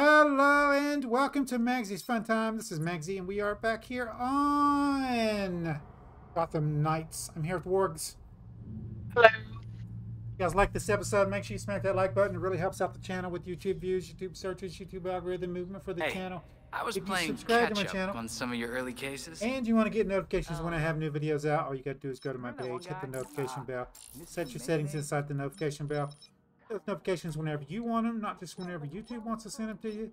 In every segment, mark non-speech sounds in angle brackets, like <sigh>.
Hello and welcome to Magzie's Fun Time. This is Magsy and we are back here on Gotham Knights. I'm here with Worgs. Hello. you guys like this episode, make sure you smack that like button. It really helps out the channel with YouTube views, YouTube searches, YouTube algorithm movement for the Hey, channel. I was If playing subscribe to my channel- up on some of your early cases. And you want to get notifications when I Oh. have new videos out, all you got to do is go to my page, hit the notification Ah, bell, set your settings inside the notification bell. Those notifications whenever you want them, not just whenever YouTube wants to send them to you.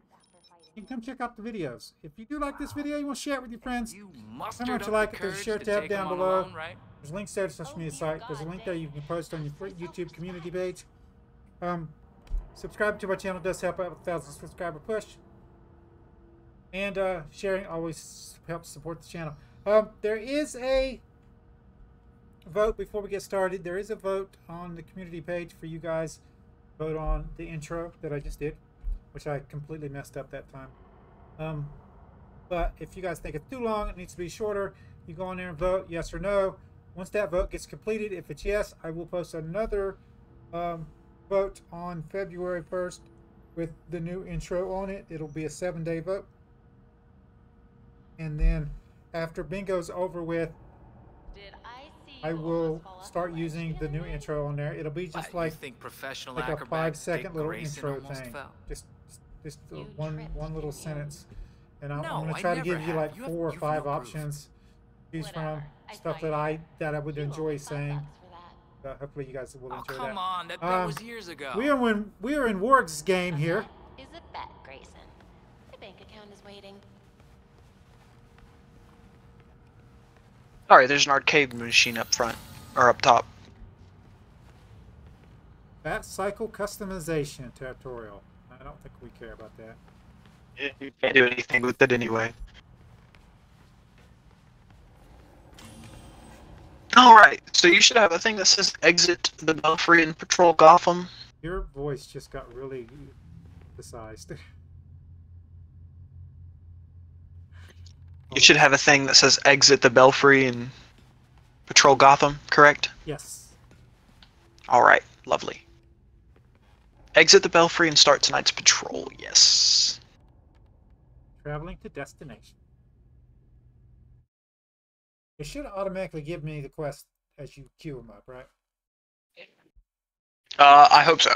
You can come check out the videos. If you do like this video, you want to share it with your friends, You Tell mustered me what you like. the There's a share tab down below. alone, right? There's links there to social media site. There's a link there you can post on your free YouTube community page. Um, subscribe to my channel does help out with a thousand subscriber push. And uh, sharing always helps support the channel. Um, there is a vote before we get started. There is a vote on the community page for you guys. Vote on the intro that I just did, which I completely messed up that time. Um, but if you guys think it's too long, it needs to be shorter, you go on there and vote yes or no. Once that vote gets completed, if it's yes, I will post another um, vote on February 1st with the new intro on it. It'll be a seven day vote. And then after bingo's over with, I see I you will almost fall off start using the new intro on there. It'll be just like think professional like a five second little intro thing. fell? Just just the one one little sentence. And I'm, No, I'm gonna try to never give you have. like You have- four or you've five no options to choose from. Whatever. I Stuff that. I that I would You enjoy saying. for that. Uh, hopefully you guys will Oh, enjoy come that. on. That, that Um, was years ago. We are in we are in Worg's game here. Is a bet, Grayson. My bank account is waiting. Alright, there's an arcade machine up front. Or up top. Bat cycle customization tutorial. I don't think we care about that. You can't do anything with it anyway. Alright, so you should have a thing that says exit the Belfry and patrol Gotham. Your voice just got really <laughs> emphasized. <laughs> You should have a thing that says exit the Belfry and patrol Gotham, correct? Yes. Alright, lovely. Exit the Belfry and start tonight's patrol, yes. Traveling to destination. It should automatically give me the quest as you queue them up, right? Uh, I hope so.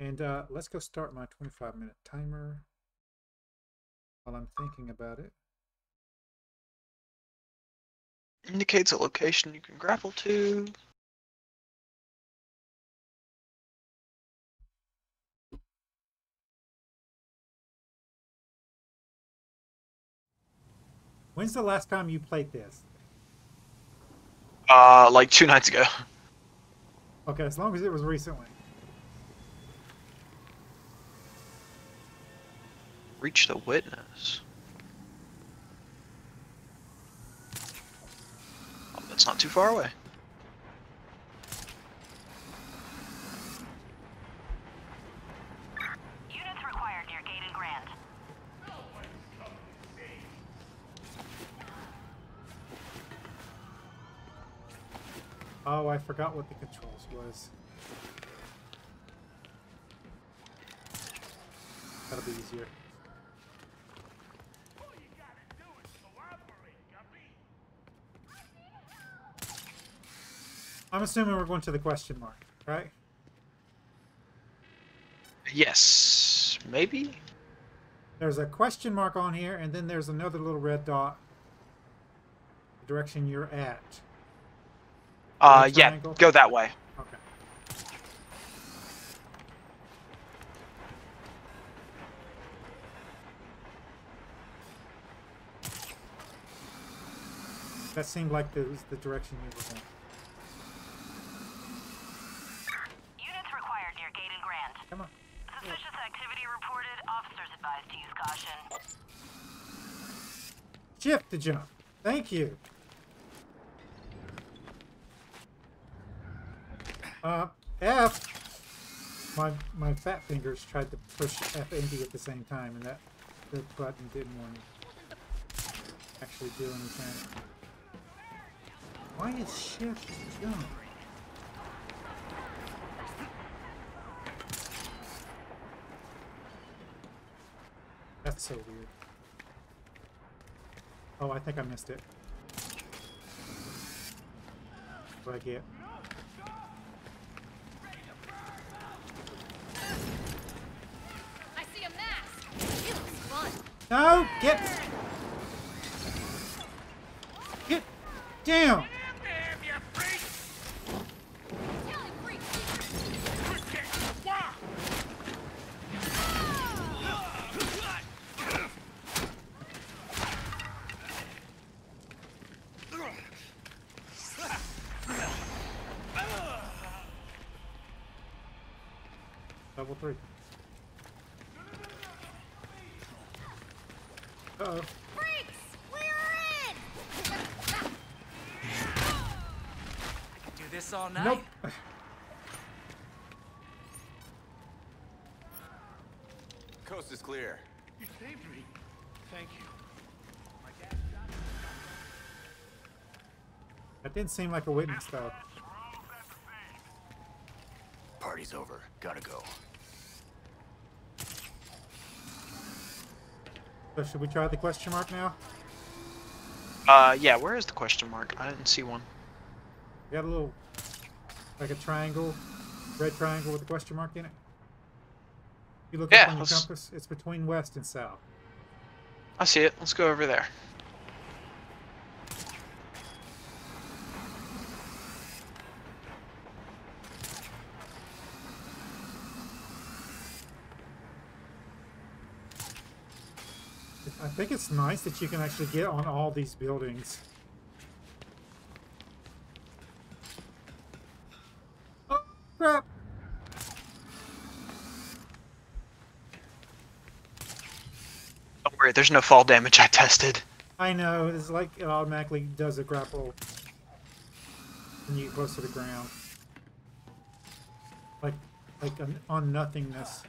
And uh, let's go start my 25 minute timer while I'm thinking about it. Indicates a location you can grapple to. When's the last time you played this? Uh, like two nights ago. Okay, as long as it was recently. Reach the witness. That's not too far away. Units required near Gate and Grand. Oh, I forgot what the controls was. That'll be easier. I'm assuming we're going to the question mark, right? Yes, maybe. There's a question mark on here, and then there's another little red dot. The direction you're at. Uh, yeah, triangle? go that way. Okay. That seemed like the, the direction you were going. Units required near Gate and Grand. Come on. Suspicious activity reported. Officers advised to use caution. Shift to jump. Thank you. Uh, F. My my fat fingers tried to push F and D at the same time, and that the button didn't want to actually do anything. Why is Shift jump? That's so weird. Oh, I think I missed it. What I get? I see a mask. It looks fun. No! Get! Get down! Tally freak. Level three. Uh oh. Freaks! We're in! Do this all night? Nope. Coast is clear. You saved me. Thank you. That didn't seem like a witness, though. Party's over. Gotta go. So should we try the question mark now? Uh, yeah, where is the question mark? I didn't see one. We got a little, like a triangle, red triangle with a question mark in it. You look Yeah, up on your let's- compass. It's between west and south. I see it. Let's go over there. I think it's nice that you can actually get on all these buildings. Oh, crap! Don't there's no fall damage. I tested. I know, it's like it automatically does a grapple when you get close to the ground. Like, like on, on nothingness.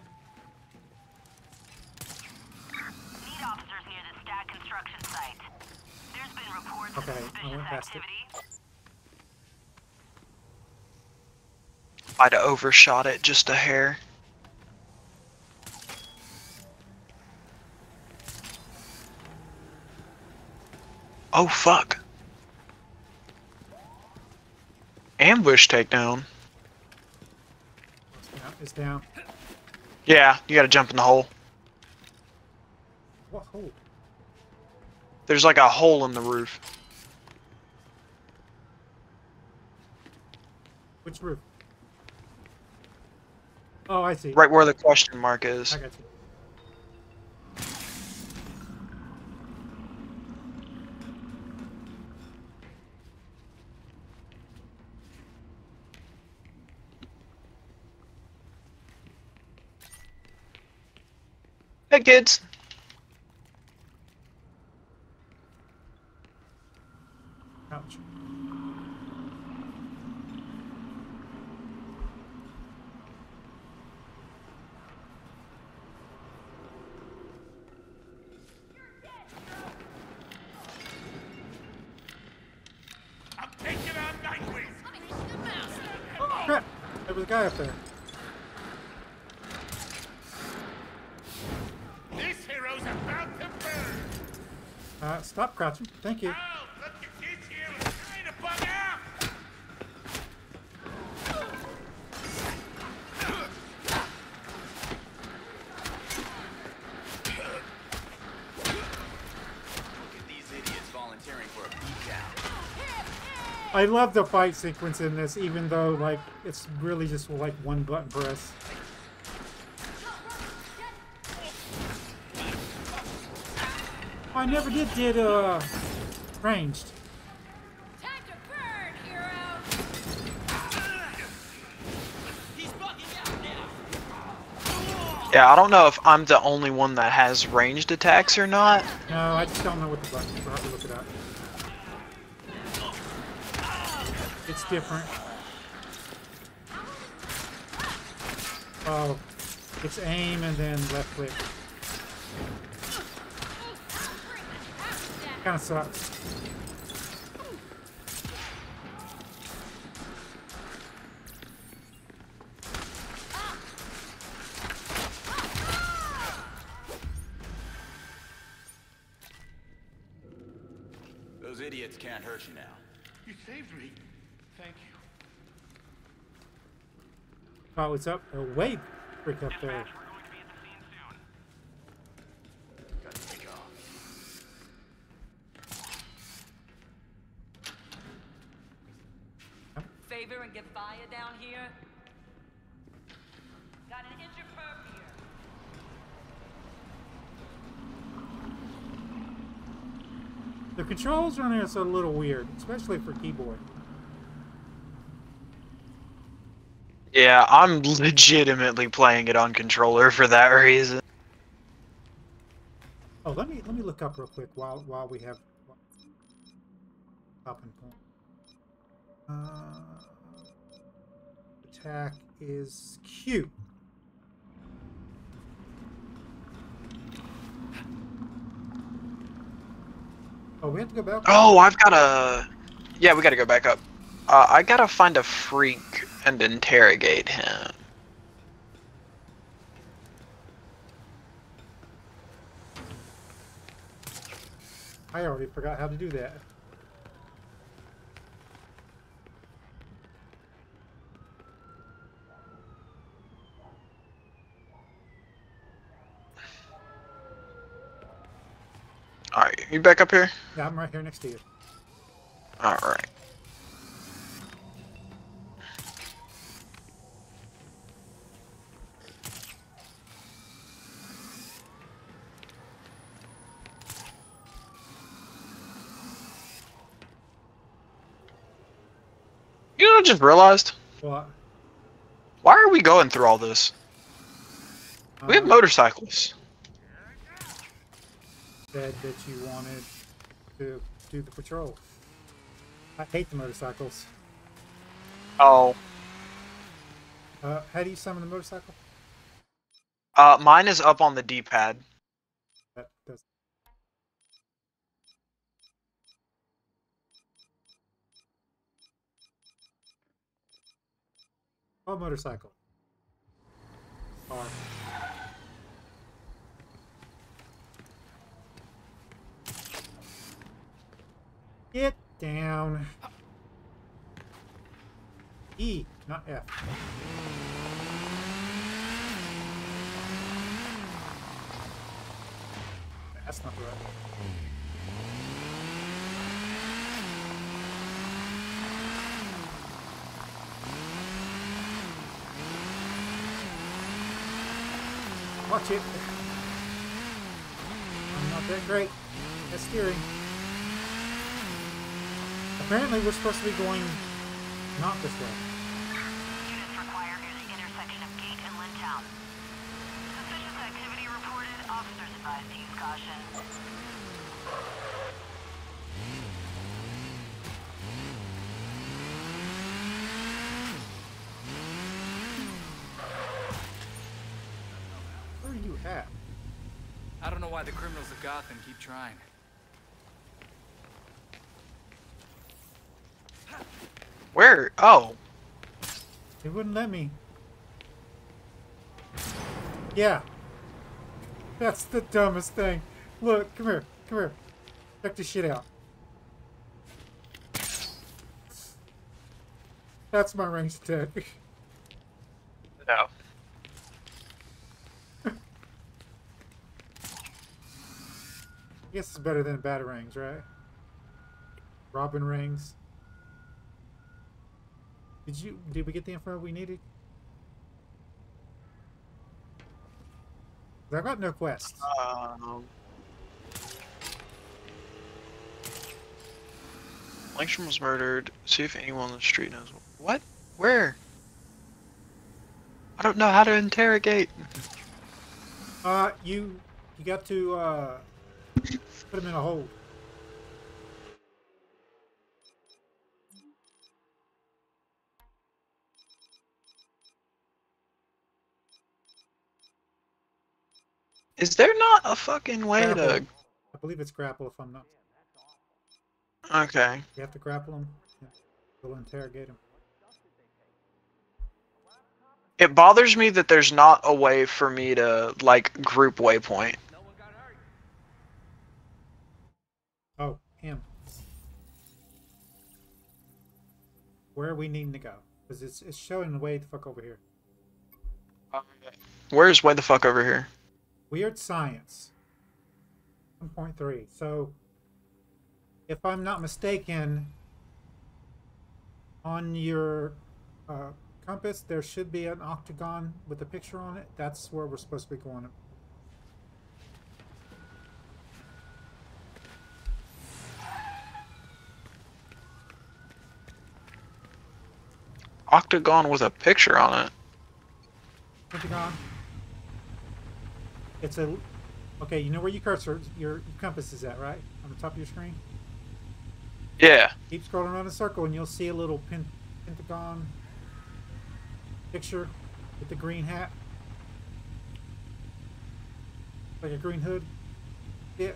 Need officers near the Stag construction site. There's been reports Okay, I of suspicious went past it. I'd have overshot it just a hair. Oh fuck. Ambush takedown. Yeah, it's down. Yeah, you gotta jump in the hole. What hole? There's like a hole in the roof. Which roof? Oh, I see. Right where the question mark is. I got you. Hey kids. Ouch. I'm taking on Nightwing. Let me see the mask. Crap! There was a guy up there. Volunteering for Thank you. I love the fight sequence in this, even though like it's really just like one button press. I never did did uh ranged. Time to burn, hero! Yeah, I don't know if I'm the only one that has ranged attacks or not. No, I just don't know what the button is. I'll have to look it up. It's different. Oh, it's aim and then left click. Kinda sucks. Those idiots can't hurt you now. You saved me. Thank you. Oh, it's up. Oh, wait. Frick up there. Down here? Got an injured perp here. The controls on here are a little weird, especially for keyboard. Yeah, I'm legitimately playing it on controller for that reason. Oh, let me let me look up real quick while while we have stopping point. Uh, attack is Q. Oh, we have to go back. Oh, I've gotta. Yeah, we gotta go back up. Uh, I gotta find a freak and interrogate him. I already forgot how to do that. Alright, you back up here? Yeah, I'm right here next to you. Alright. You know, I just realized. Well, Why are we going through all this? We have uh, motorcycles. Said that you wanted to do the patrol. I hate the motorcycles. Oh. Uh, how do you summon the motorcycle? Uh, mine is up on the D-pad. That does. Oh, motorcycle. Car. Get down. E, not F. That's not the right one. Watch it. I'm not that great at steering. Apparently we're supposed to be going not this way. Units required near the intersection of Gate and Lintown. Suspicious activity reported. Officers advised to use caution. Where are you at? I don't know why the criminals of Gotham keep trying. Where? Oh. They wouldn't let me. Yeah. That's the dumbest thing. Look, come here, come here. Check this shit out. That's my ranged attack. No. <laughs> I guess it's better than batarangs, right? Robin rings. Did you? Did we get the info we needed? I've got no quests. Um. Langstrom was murdered. See if anyone on the street knows. What? Where? I don't know how to interrogate. Uh, you you got to uh put him in a hold. Is there not a fucking way to? I believe it's grapple if I'm not. Okay. You have to grapple him. We'll interrogate him. It bothers me that there's not a way for me to like group waypoint. Oh, him. where are we needing to go. Because it's, it's showing the way the fuck over here. Where's way the fuck over here? Weird Science. 1.3. So, if I'm not mistaken, on your uh, compass, there should be an octagon with a picture on it. That's where we're supposed to be going. Octagon with a picture on it. Pentagon. It's a. Okay, you know where your cursor, your, your compass is at, right? On the top of your screen? Yeah. Keep scrolling around the circle and you'll see a little pen, pentagon picture with the green hat. Like a green hood. Yeah.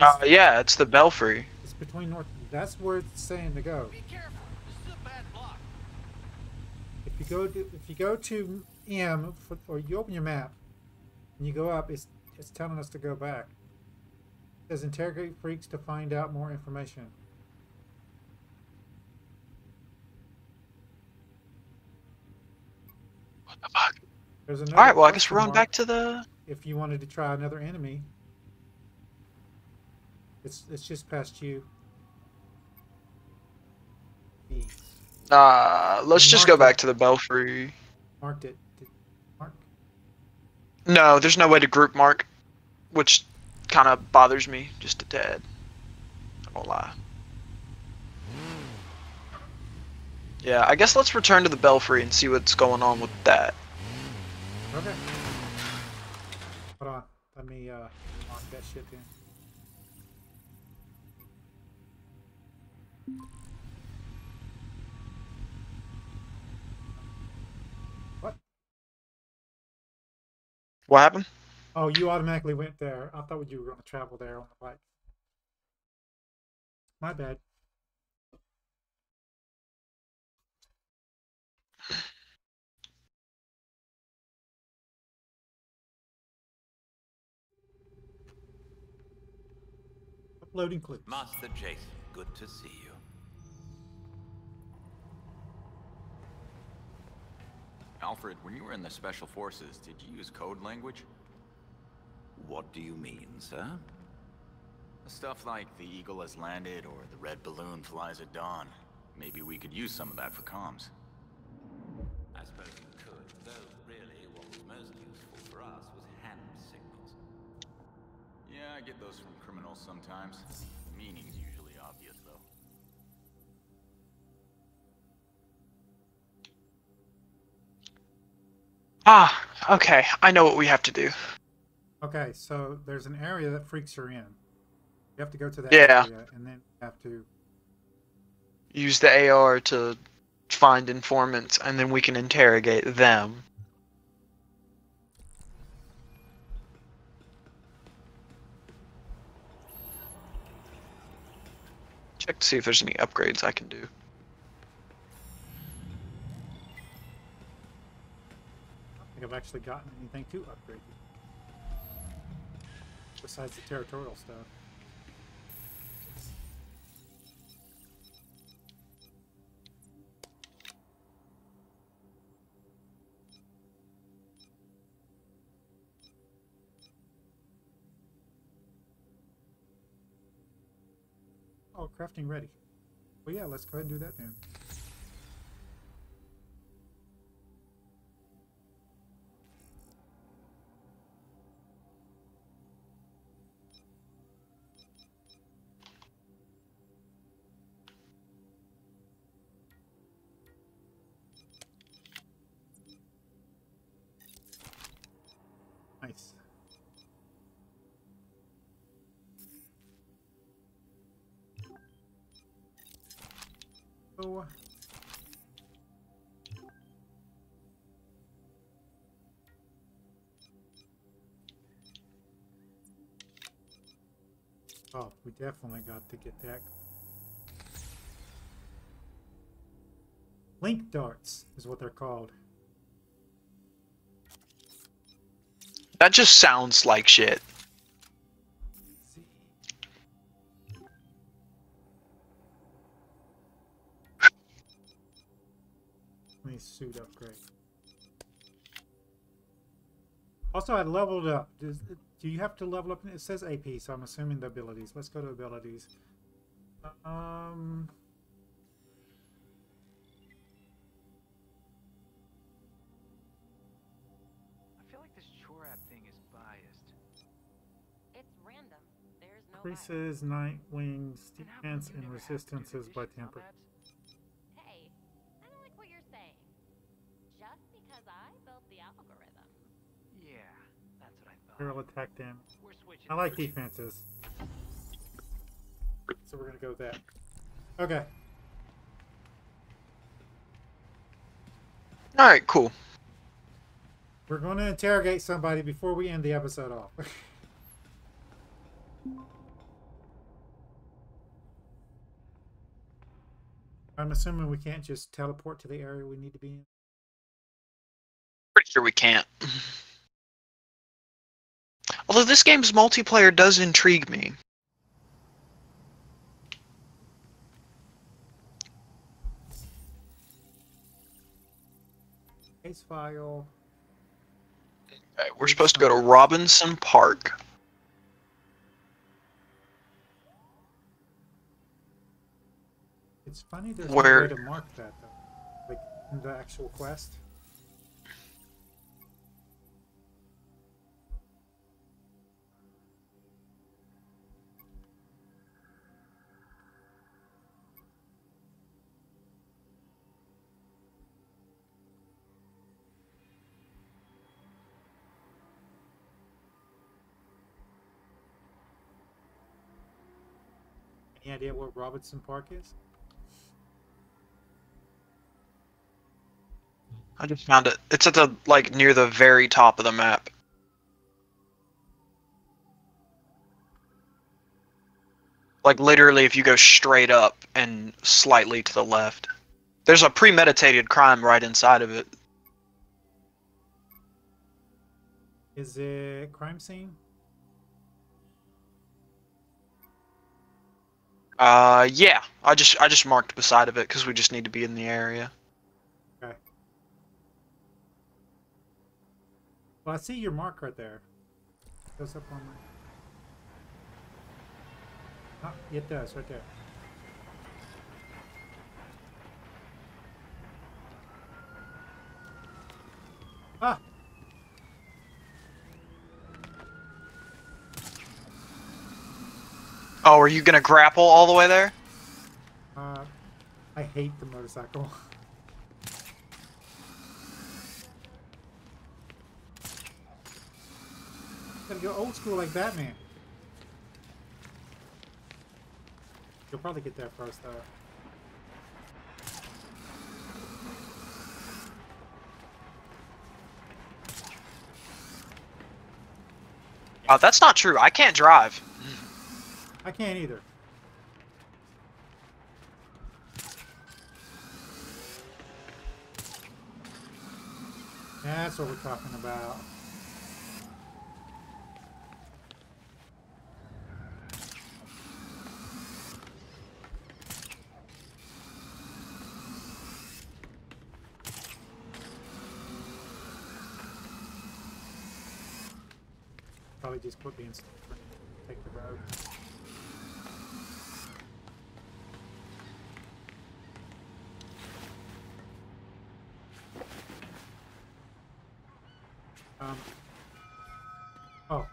Uh, yeah, it's the belfry. It's between north. That's where it's saying to go. Be careful. This is a bad block. If you go to if you go to M for, or you open your map and you go up, it's it's telling us to go back. It says interrogate freaks to find out more information. What the fuck? There's another Alright, well, I guess we're on back to the. if you wanted to try another enemy. It's it's just past you. The- Uh, let's just go Mark it. back to the belfry. Marked it. No, there's no way to group mark, which kind of bothers me just a tad. I won't lie. Yeah, I guess let's return to the belfry and see what's going on with that. Okay. Hold on. Let me uh that shit in. What happened? Oh, you automatically went there. I thought you were going to travel there on the bike. My bad. Uploading clues. Master Jason, good to see you. Alfred, when you were in the Special Forces, did you use code language? What do you mean, sir? Stuff like the eagle has landed or the red balloon flies at dawn. Maybe we could use some of that for comms. I suppose you could, though really what was most useful for us was hand signals. Yeah, I get those from criminals sometimes. Meaning's usually Ah, okay. I know what we have to do. Okay, so there's an area that freaks her in. You have to go to that Yeah. area, and then you have to. Use the AR to find informants, and then we can interrogate them. Check to see if there's any upgrades I can do. Think I've actually gotten anything to upgrade. Besides the territorial stuff. Oh, crafting ready. Well, yeah, let's go ahead and do that then. definitely got to get that. Link darts is what they're called. That just sounds like shit. suit upgrade. Also, I leveled up. Does, do you have to level up? It says AP, so I'm assuming the abilities. Let's go to abilities. Um... I feel like this Chorab thing is biased. It's random. There's no Increases Nightwing's defense and resistances by 10%. That's I attack damage. We're switching. I like defenses. So we're gonna go with that. Okay. All right, cool. We're going to interrogate somebody before we end the episode off. <laughs> I'm assuming we can't just teleport to the area we need to be in. Pretty sure we can't. <laughs> Although this game's multiplayer does intrigue me. Case file. Okay, we're supposed to go to Robinson Park. It's funny there's Where- no way to mark that though. Like in the actual quest. Any idea where Robertson Park is? I just found it. It's at the like near the very top of the map. Like literally if you go straight up and slightly to the left. There's a premeditated crime right inside of it. Is it crime scene? Uh yeah, I just I just marked beside of it cuz we just need to be in the area. Okay. Well, I see your mark right there. Goes up on my. Ah, it does right there. Ah! Oh, are you going to grapple all the way there? Uh, I hate the motorcycle. <laughs> Gotta go old school like Batman. You'll probably get there first, though. Oh, that's not true. I can't drive. I can't either. That's what we're talking about. Probably just quit being stupid. Take the road. Um. Oh,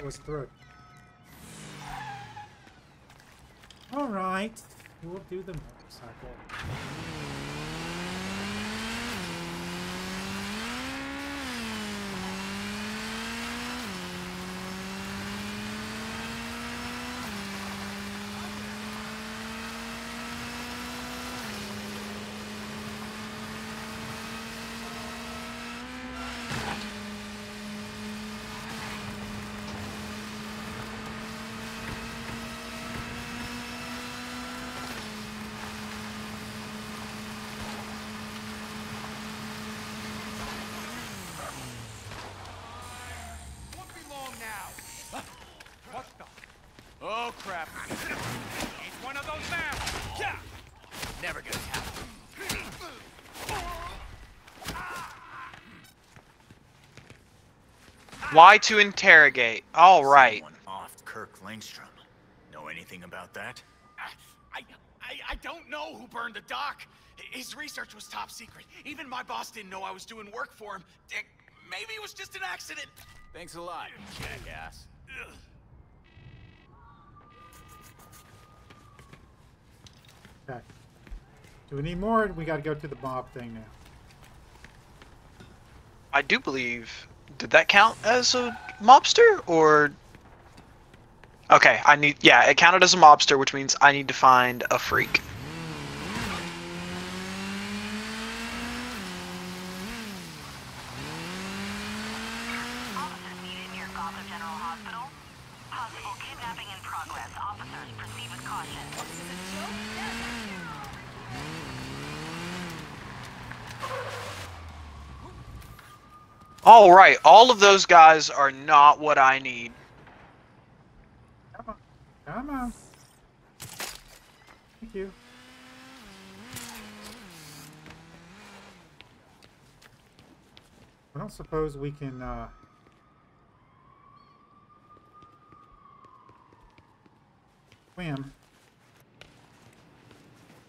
that was through. All right, we'll do the motorcycle. Won't be long now. What the? Oh crap! He's one of those now. Yeah. Never gonna happen. Why to interrogate? All right. Someone off Kirk Langstrom. Know anything about that? I, I, I don't know who burned the dock. His research was top secret. Even my boss didn't know I was doing work for him. Dick, maybe it was just an accident. Thanks a lot, jackass. Okay. Do we need more? We got to go to the mob thing now. I do believe. Did that count as a mobster or? Okay, I need. Yeah, it counted as a mobster, which means I need to find a freak. Officers needed near Gotham General Hospital. Possible kidnapping in progress. Officers proceed with caution. All right, all of those guys are not what I need. Come on. Come on. Thank you. I don't suppose we can, uh...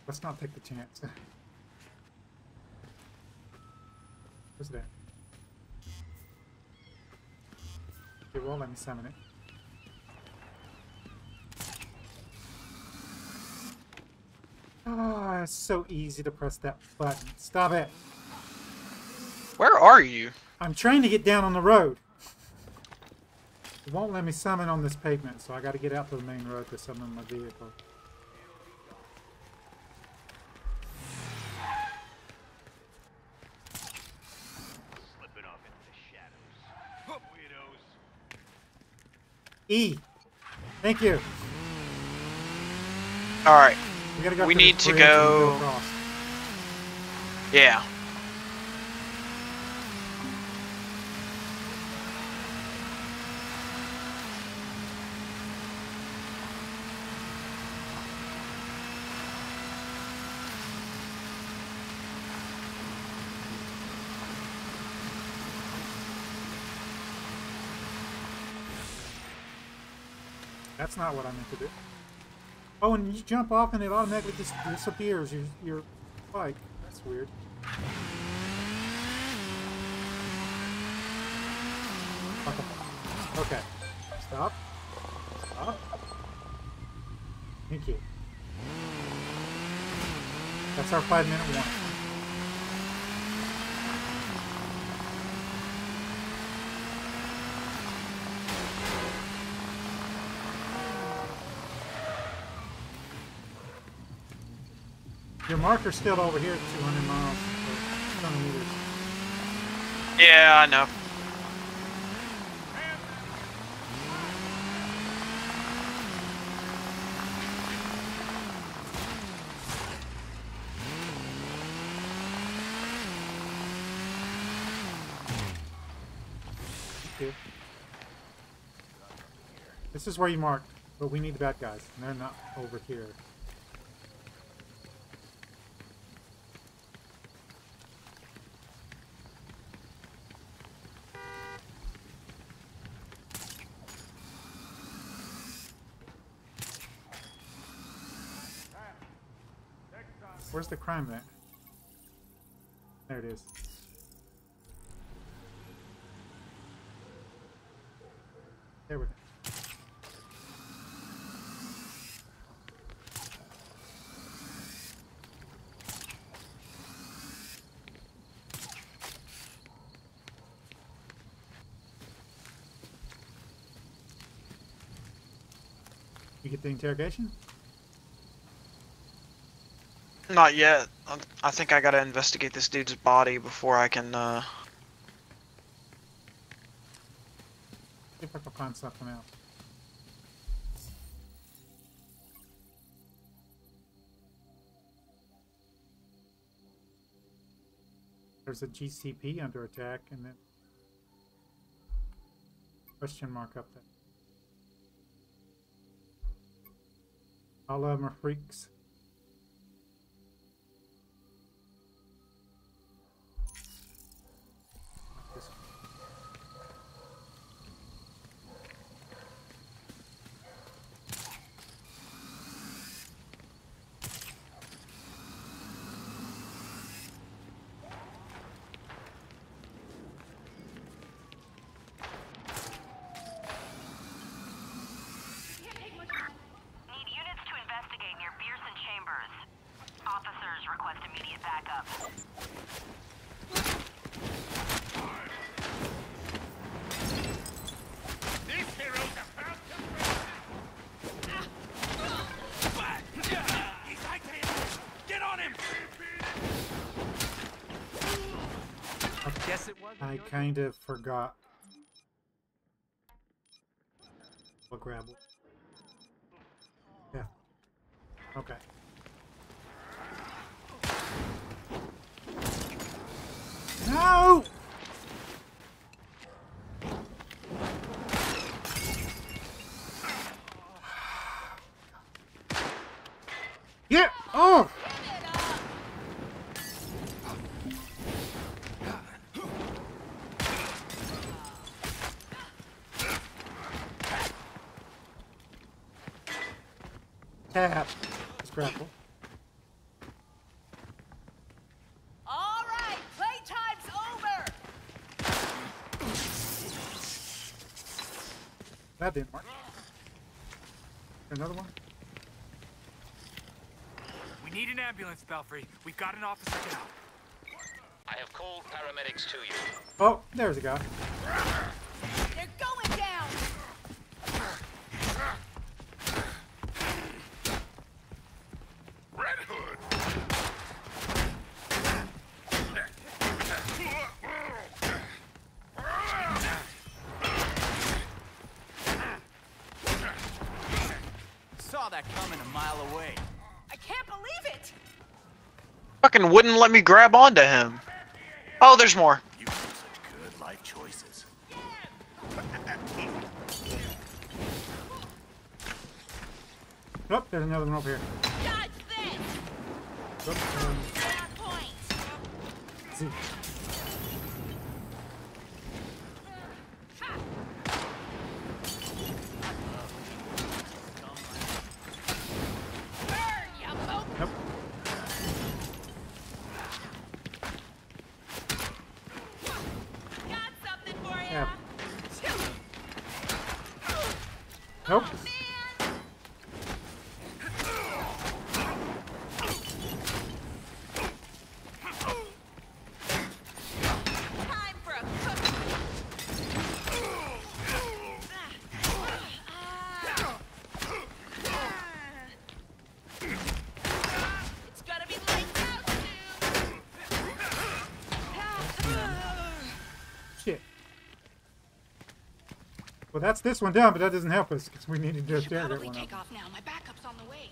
Let's not take the chance. <laughs> What's that? Won't let me summon it. Ah, it's so easy to press that button. Stop it. Where are you? I'm trying to get down on the road. It won't let me summon on this pavement, so I gotta get out to the main road to summon my vehicle. Slipping off into the shadows. Weirdos. E! Thank you. All right. We gotta go We need to and go- Yeah. That's not what I meant to do. Oh, and you jump off and it automatically just disappears. Your, your bike. That's weird. Okay. Stop. Stop. Thank you. That's our five minute warning. Your marker's still over here at 200 miles. 200 meters. Yeah, I know. This is where you marked, but we need the bad guys, and they're not over here. Where's the crime at? There it is. There we go. You get the interrogation? Not yet. I- think I gotta investigate this dude's body before I can, uh... If I can find something else. There's a GCP under attack and then question mark up there. All of I kind of forgot. We'll grab. Yeah. Okay. No! Yeah! Oh! Tap. Let's grapple. All right, playtime's over. That didn't work. Another one? We need ambulance, Belfry. We've got an officer down. I have called paramedics to you. Oh, there's a guy. They're going down. Red Hood! Saw that coming a mile away. I can't believe it. Fucking wouldn't let me grab onto him. Oh, there's more. You make such good life choices. Oh, there's another one over here. Dodge this! Oh, um, Bad point! see. Burn, you mope! Nope. Got something for you! Yeah. Nope. Man! Time for a cookie! It's gonna be lights out soon! Shit. Well, that's this one down, but that doesn't help us because we need to do Should tear that one take up. off now. My backup's on the way.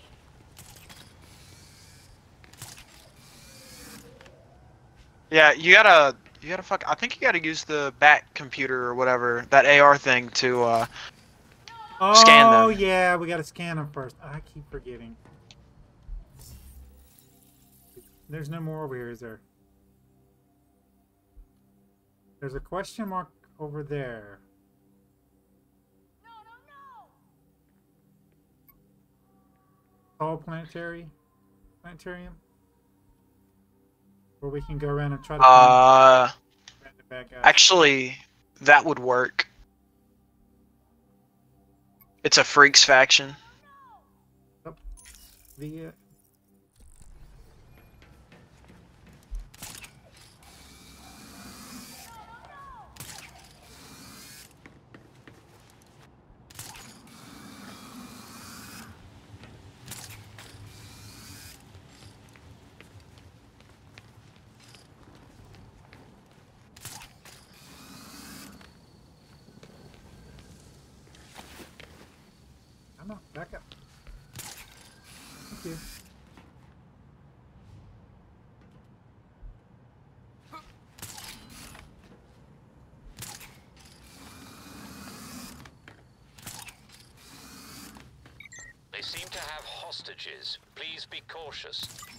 Yeah, you gotta, you gotta fuck. I think you gotta use the back computer or whatever that AR thing to. uh Oh, Scan them. yeah, we gotta scan them first. I keep forgetting. There's no more over here, is there? There's a question mark over there. Tall planetary? Planetarium? Where we can go around and try to Uh, find the bad guys. actually, that would work. It's a freaks faction. The, uh, Come on, back up. Thank you. They seem to have hostages. Please be cautious.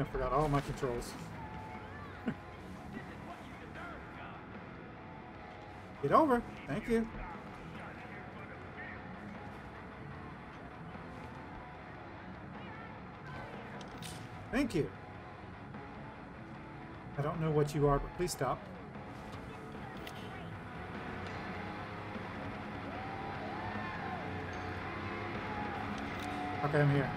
I forgot all my controls. <laughs> Get over. Thank you. Thank you. I don't know what you are, but please stop. Okay, I'm here.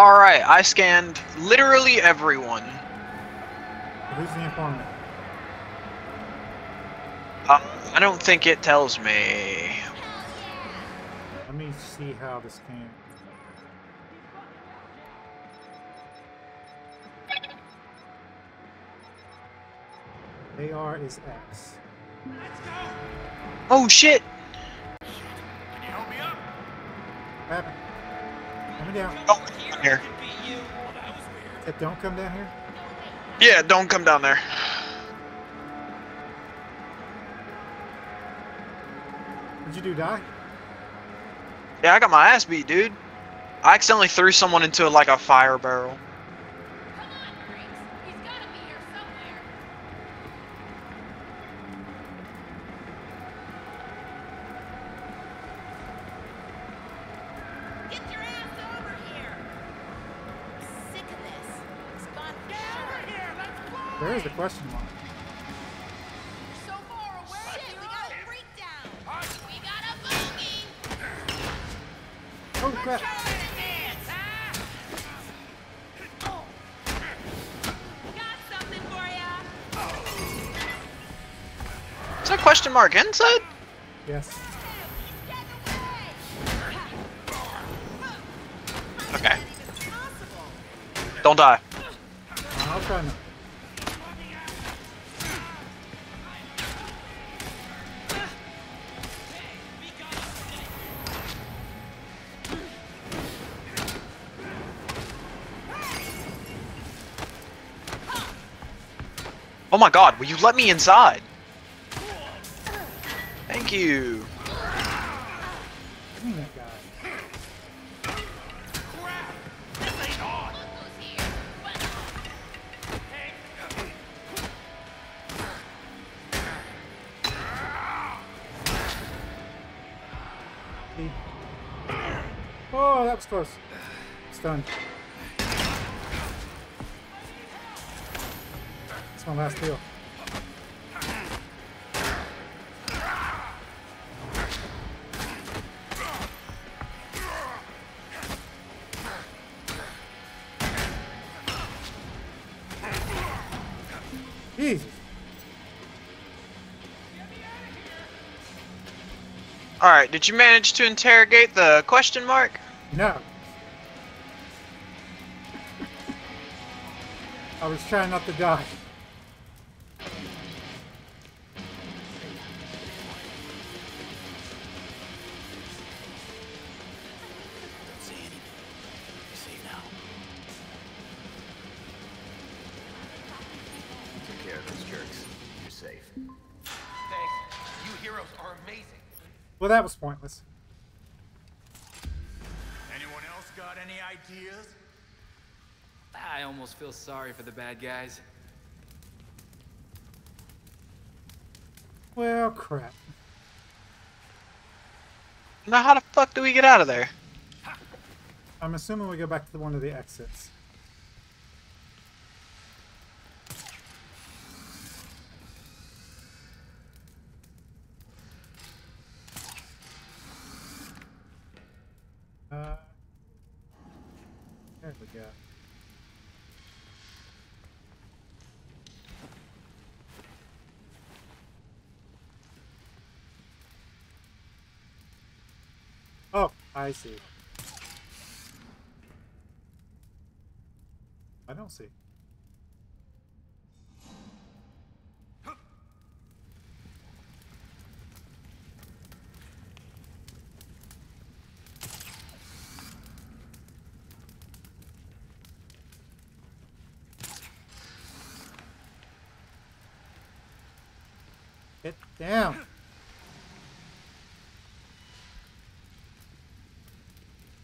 All right, I scanned literally everyone. Who's the informant? Uh, I don't think it tells me. Let me see how this came. AR is X. Oh shit! Can you help me up? What happened? Come down. Oh, down here. Don't come down here. Yeah, don't come down there. What'd you do, die? Yeah, I got my ass beat, dude. I accidentally threw someone into like a fire barrel. Come on, Briggs. He's gotta be here somewhere. Get your ass over here! I'm sick of this. It's gone for sure. There is the question mark. So! Shit, we got a breakdown! We got a bogey. Oh crap! Got something for ya! Is that question mark inside? Yes. Okay. Don't die. I'll try not. Oh my god, will you let me inside? Thank you. Oh, that was close. Stunned. My last deal. Jesus. Alright, did you manage to interrogate the question mark? No. I was trying not to die. Safe. Thanks. You heroes are amazing. Well, that was pointless. Anyone else got any ideas? I almost feel sorry for the bad guys. Well, crap. Now how the fuck do we get out of there? I'm assuming we go back to one of the exits. There we go. Oh, I see. I don't see. Down.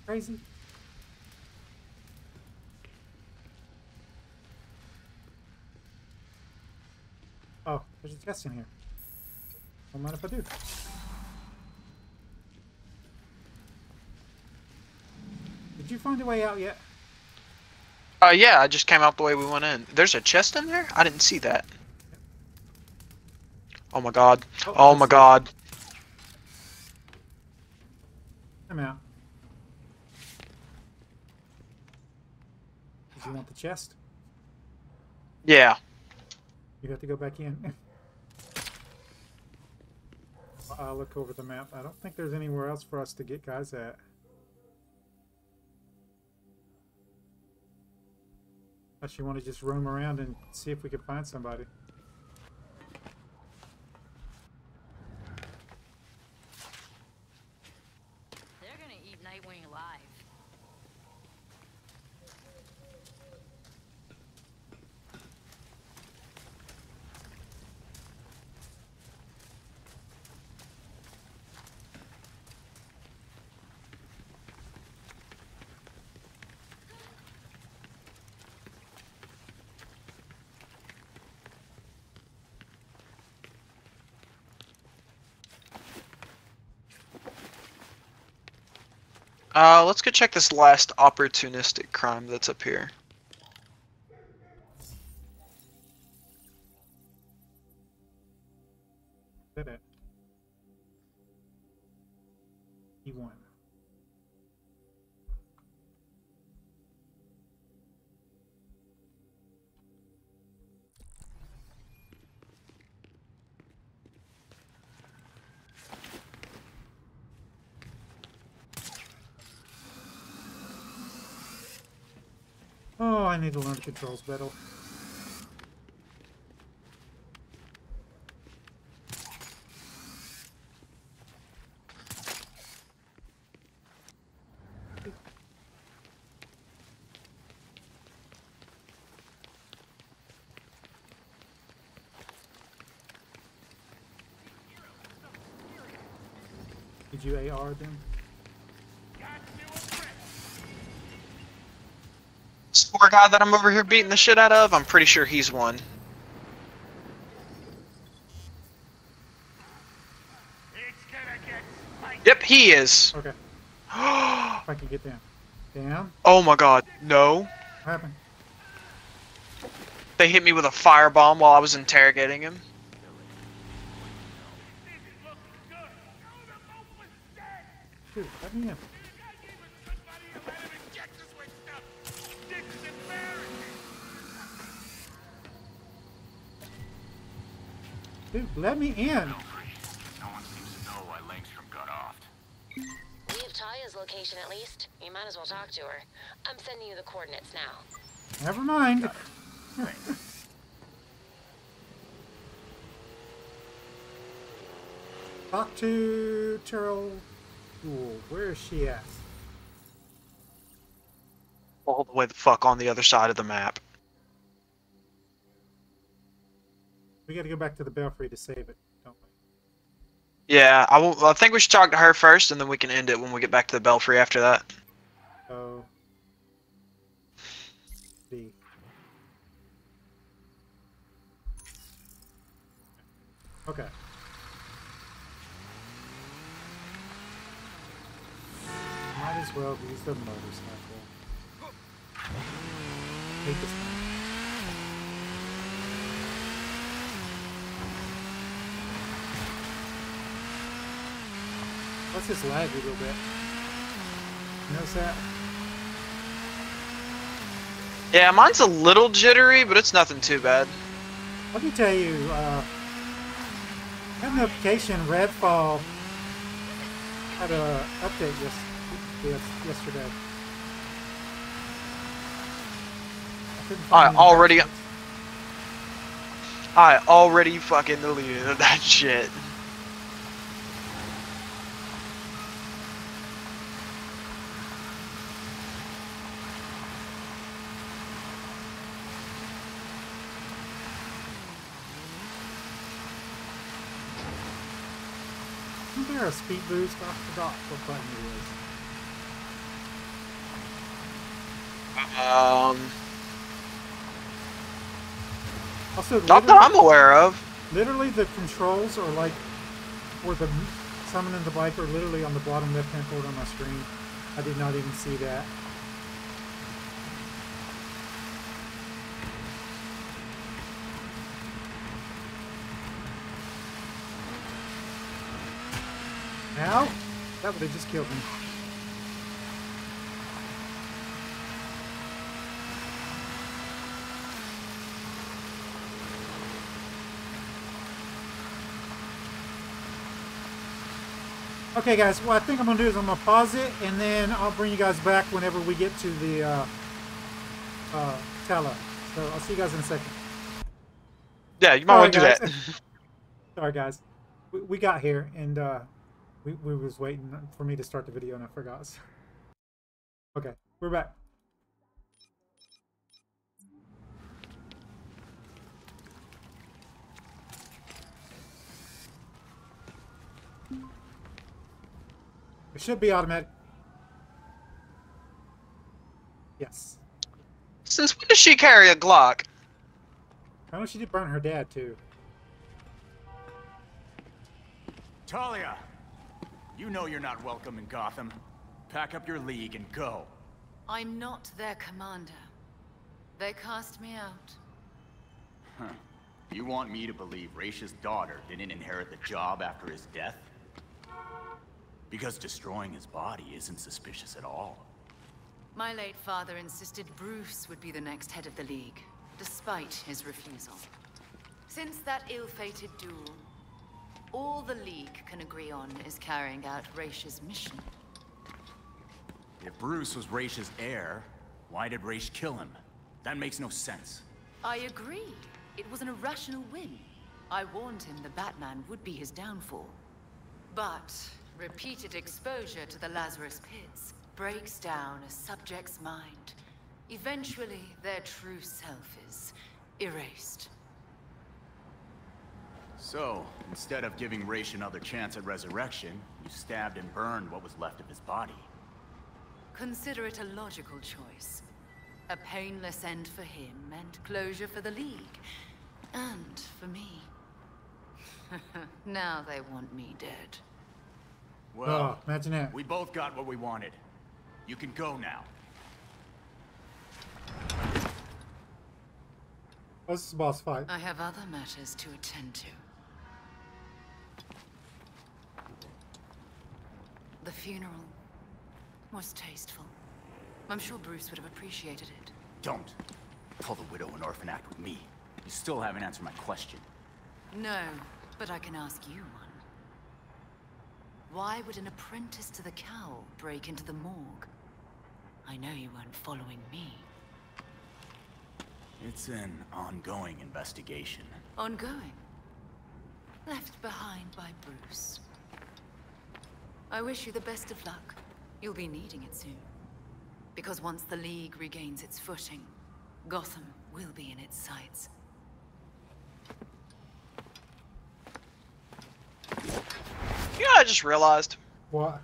Crazy. Oh, there's a chest in here. Don't mind if I do. Did you find a way out yet? Uh, yeah, I just came out the way we went in. There's a chest in there? I didn't see that. Oh my god. Oh, Oh my god. I'm out. Did you want the chest? Yeah. You have to go back in. <laughs> I'll look over the map. I don't think there's anywhere else for us to get guys at. Unless you want to just roam around and see if we can find somebody. They're gonna eat Nightwing alive. Uh, let's go check this last opportunistic crime that's up here. Oh, I need to learn controls better. Did you AR them? This guy that I'm over here beating the shit out of, I'm pretty sure he's one. It's gonna get spicy. Yep, he is. Okay, oh <gasps> if I can get down. Down? Oh my god, no. What happened? They hit me with a firebomb while I was interrogating him. This is looking good. The moat was dead. Dude, let me in. Dude, let me in. No one seems to know why Langstrom got off. We have Talia's location at least. You might as well talk to her. I'm sending you the coordinates now. Never mind. Talk to Terrell Poole. Where is she at? All the way the fuck on the other side of the map. We gotta go back to the Belfry to save it, don't we? Yeah, I, will, I think we should talk to her first, and then we can end it when we get back to the Belfry after that. Oh. So. B. Okay. Might as well use the motorcycle. Hate this Let's just lag a little bit. Notice that? Yeah, mine's a little jittery, but it's nothing too bad. Let me tell you, uh, I had a notification Redfall had a update yes, yes yesterday. I I already- updates. I already fucking deleted that <laughs> shit. Isn't there a speed boost? I forgot what button it is. Um, Also, not that I'm aware of. literally the controls are like, for the summoning the bike are literally on the bottom left-hand corner on my screen. I did not even see that. That would have just killed me. Okay, guys. What I think I'm gonna do is I'm gonna pause it, and then I'll bring you guys back whenever we get to the uh, uh, Talia. So I'll see you guys in a second. Yeah, you might want to do Alright, that. <laughs> Sorry, guys. We, we got here, and uh, we, we was waiting for me to start the video, and I forgot. so- Okay, we're back. It should be automatic. Yes. Since when does she carry a Glock? I know she did burn her dad too. Talia! You know you're not welcome in Gotham. Pack up your league and go. I'm not their commander. They cast me out. Huh. You want me to believe Raish's daughter didn't inherit the job after his death? Because destroying his body isn't suspicious at all. My late father insisted Bruce would be the next head of the League, despite his refusal. Since that ill-fated duel, all the League can agree on is carrying out Raish's mission. If Bruce was Raish's heir, why did Ra's kill him? That makes no sense. I agree. It was an irrational whim. I warned him the Batman would be his downfall. But repeated exposure to the Lazarus Pits breaks down a subject's mind. Eventually, their true self is erased. So, instead of giving Ra's another chance at resurrection, you stabbed and burned what was left of his body. Consider it a logical choice. A painless end for him and closure for the League. And for me. <laughs> now they want me dead. Well, Oh, imagine that. we both got what we wanted. You can go now. Oh, this is a boss fight. I have other matters to attend to. The funeral was tasteful. I'm sure Bruce would have appreciated it. Don't. Pull the Widow and Orphan Act with me. You still haven't answered my question. No, but I can ask you one. Why would an apprentice to the cowl break into the morgue? I know you weren't following me. It's an ongoing investigation. Ongoing. Left behind by Bruce. I wish you the best of luck. You'll be needing it soon. Because once the League regains its footing, Gotham will be in its sights. You know, I just realized. What?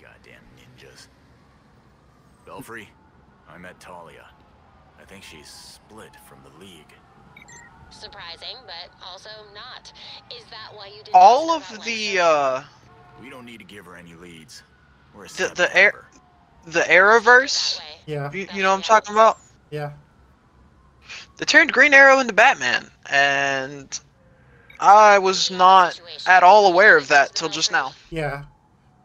Goddamn ninjas. Belfry, I met Talia. I think she's split from the League. Surprising, but also not. Is that why you didn't All of the uh, We don't need to give her any leads. We're a the the air, the Arrowverse. Yeah, You, you know what I'm talking about? yeah. They turned Green Arrow into Batman, and I was not at all aware of that till just now. Yeah.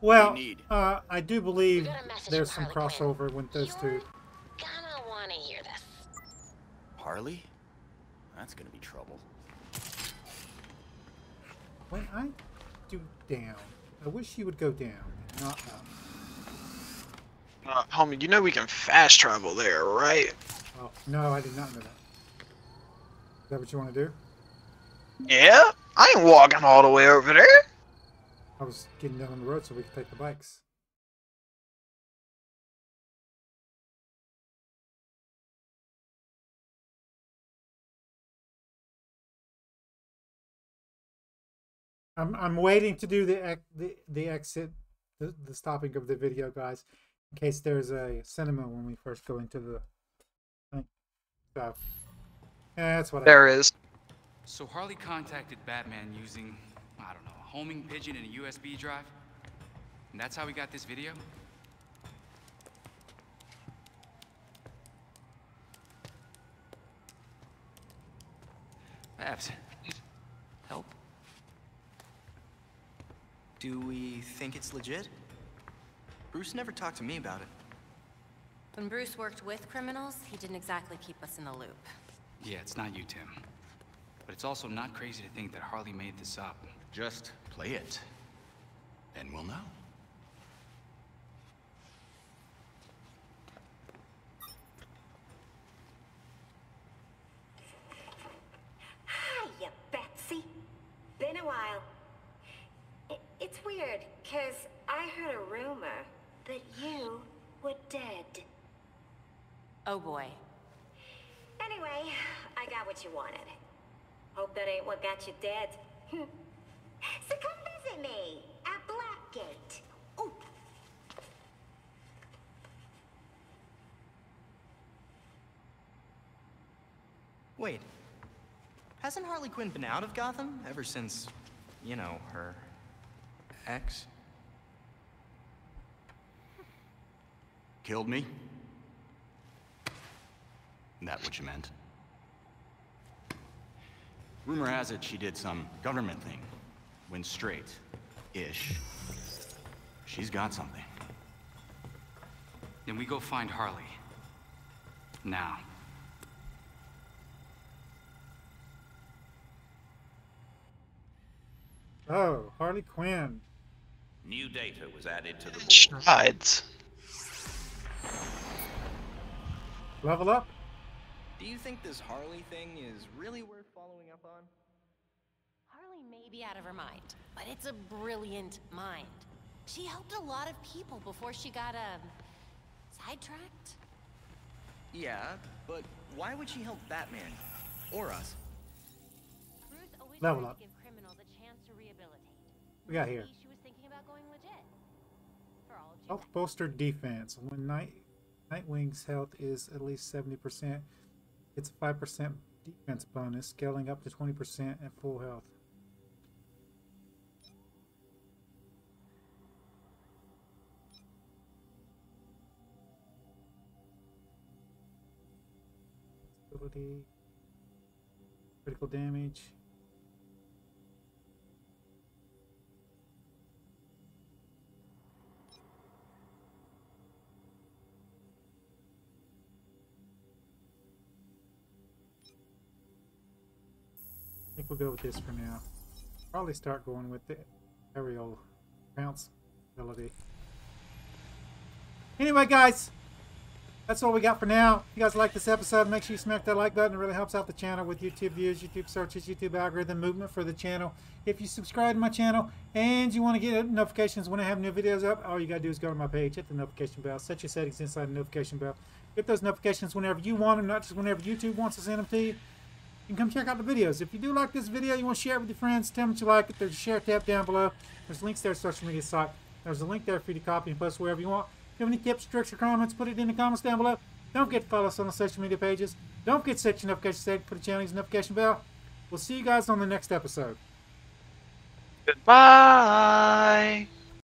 Well, uh, I do believe We got a message there's some crossover with those two. You're gonna wanna hear this. Harley? That's gonna be trouble. When I do down, I wish you would go down, not up. Uh, homie, you know we can fast travel there, right? Oh, no, I did not know that. Is that what you want to do? Yeah, I ain't walking all the way over there. I was getting down on the road so we could take the bikes. I'm I'm waiting to do the ex- the the exit the, the stopping of the video, guys, in case there's a cinema when we first go into the thing. So yeah, that's what I There is. So Harley contacted Batman using, I don't know, a homing pigeon and a USB drive? And that's how we got this video? Babs, help? Do we think it's legit? Bruce never talked to me about it. When Bruce worked with criminals, he didn't exactly keep us in the loop. Yeah, it's not you, Tim. But it's also not crazy to think that Harley made this up. Just play it. And we'll know. Hiya, Batsy. Been a while. I- it's weird, because I heard a rumor that you were dead. Oh boy. Anyway, I got what you wanted. Hope that ain't what got you dead. so come visit me at Blackgate. Ooh. Wait. Hasn't Harley Quinn been out of Gotham ever since, you know, her ex? Killed me? That what you meant? Rumor has it she did some government thing. Went straight. Ish. She's got something. Then we go find Harley. Now. Oh, Harley Quinn. New data was added to the board. Strides. Level up. Do you think this Harley thing is really worth following up on? Harley may be out of her mind, but it's a brilliant mind. She helped a lot of people before she got, um, sidetracked. Yeah, but why would she help Batman? Or us? Bruce always Level tried up. We got here. Maybe she was thinking about going legit. For all of Health oh, bolster defense. When Night Nightwing's health is at least 70%, it's a 5% defense bonus, scaling up to 20% at full health. Ability, critical damage. We'll go with this for now. Probably start going with the aerial bounce ability. Anyway, guys, that's all we got for now. If you guys like this episode, make sure you smack that like button. It really helps out the channel with YouTube views, YouTube searches, YouTube algorithm movement for the channel. If you subscribe to my channel and you want to get notifications when I have new videos up, all you got to do is go to my page, hit the notification bell, set your settings inside the notification bell. Get those notifications whenever you want them, not just whenever YouTube wants to send them to you. Come check out the videos. If you do like this video, you want to share it with your friends, tell them that you like it. There's a share tab down below. There's links there to social media site. There's a link there for you to copy and post wherever you want. If you have any tips, tricks, or comments, put it in the comments down below. Don't forget to follow us on the social media pages. Don't forget to set your notification set for the channel's notification bell. We'll see you guys on the next episode. Goodbye.